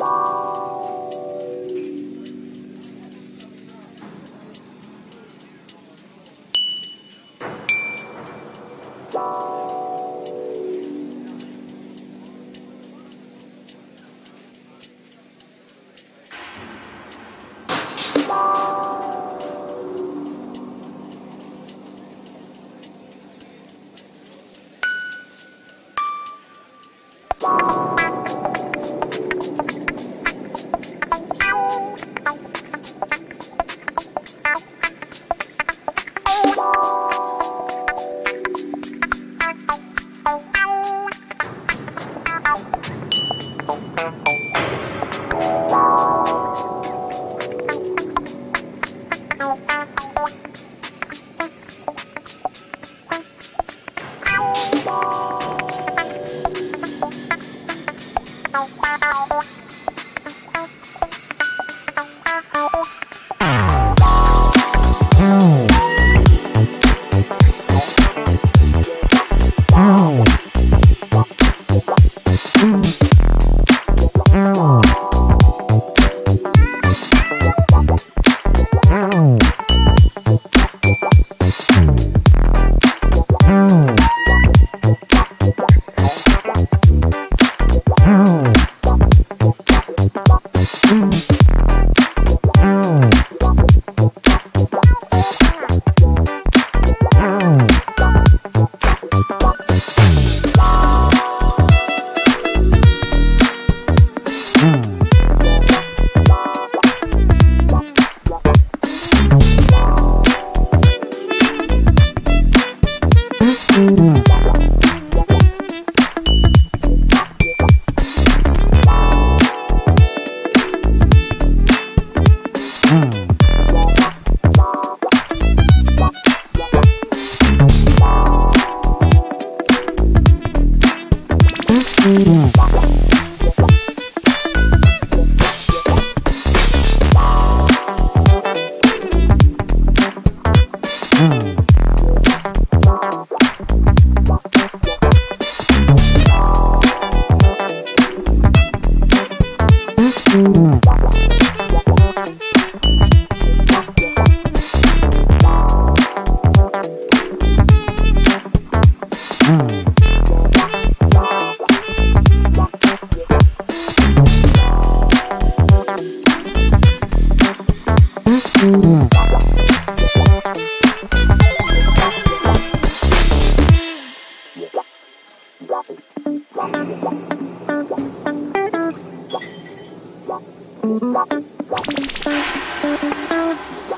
Bye. Bye. Thank バンバンバンバンバン。